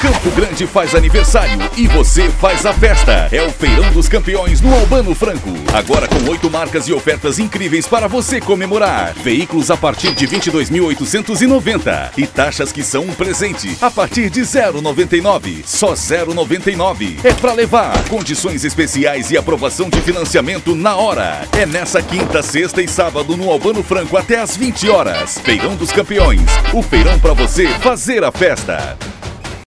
Campo Grande faz aniversário e você faz a festa. É o Feirão dos Campeões no Albano Franco. Agora com oito marcas e ofertas incríveis para você comemorar. Veículos a partir de 22.890 e taxas que são um presente a partir de 0,99. Só 0,99. É para levar. Condições especiais e aprovação de financiamento na hora. É nessa quinta, sexta e sábado no Albano Franco até às 20 horas. Feirão dos Campeões. O feirão para você fazer a festa.